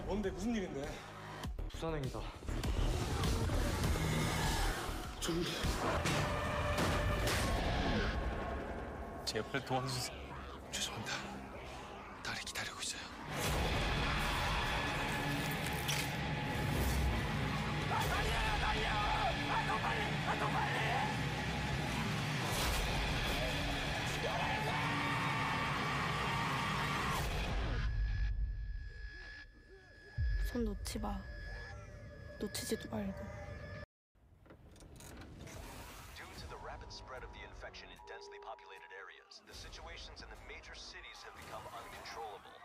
뭔데 무슨 일인데? 부산행이다. 저기 제발 도와주세요. 죄송합니다. 손 놓지 마. 놓치지도 말고. Due to the rapid spread of the infection in densely populated areas, the situations in the major cities have become uncontrollable.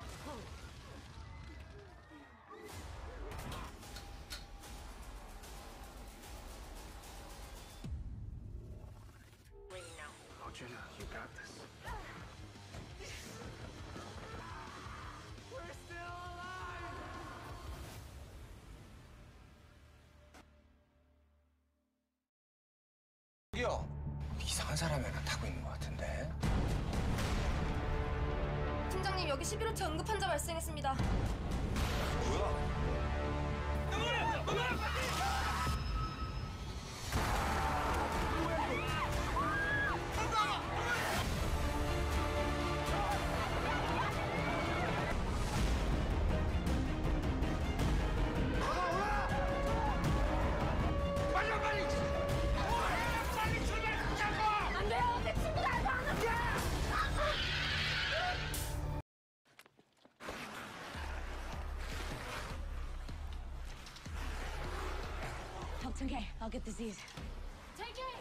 Oh, Jenna, you got this. 이상한 사람이 하나 타고 있는 것 같은데. 팀장님 여기 11호차 응급 환자 발생했습니다. 안 To I'll get the Z's. Take care.